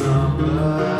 summer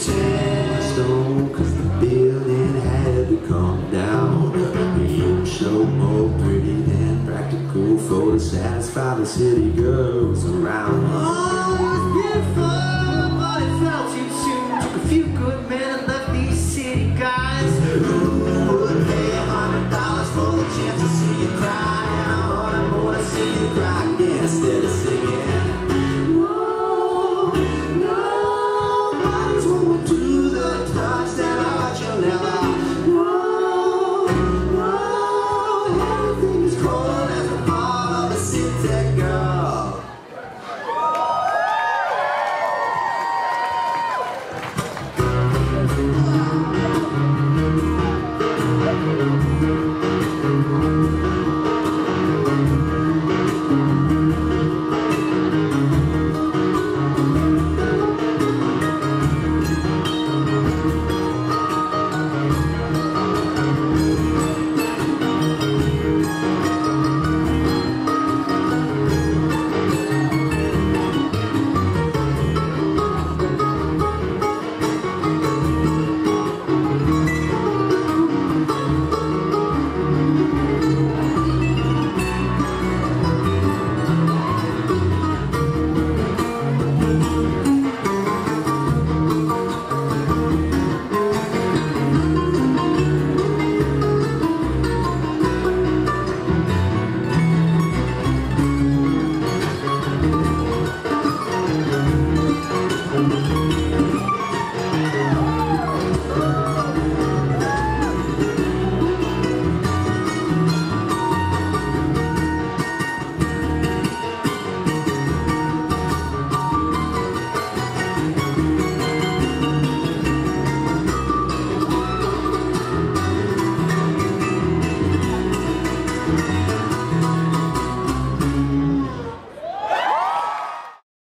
stone Cause the building had to come down. Being so more pretty than practical For to satisfy the city girls around. Oh, it was beautiful, but it fell too soon. Took a few good men and left these city guys. Who would pay a hundred dollars for the chance to see you cry? I wanna, see you cry, again.